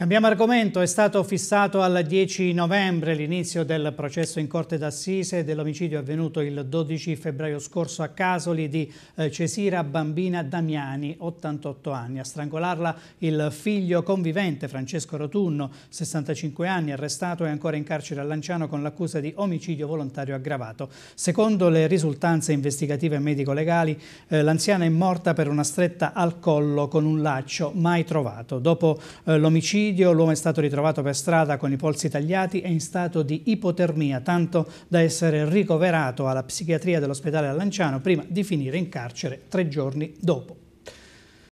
Cambiamo argomento, è stato fissato al 10 novembre l'inizio del processo in Corte d'Assise dell'omicidio avvenuto il 12 febbraio scorso a Casoli di eh, Cesira Bambina Damiani, 88 anni. A strangolarla il figlio convivente Francesco Rotunno, 65 anni, arrestato e ancora in carcere a Lanciano con l'accusa di omicidio volontario aggravato. Secondo le risultanze investigative medico-legali, eh, l'anziana è morta per una stretta al collo con un laccio mai trovato. Dopo eh, l'omicidio omicidio, l'uomo è stato ritrovato per strada con i polsi tagliati e in stato di ipotermia, tanto da essere ricoverato alla psichiatria dell'ospedale a Lanciano prima di finire in carcere tre giorni dopo.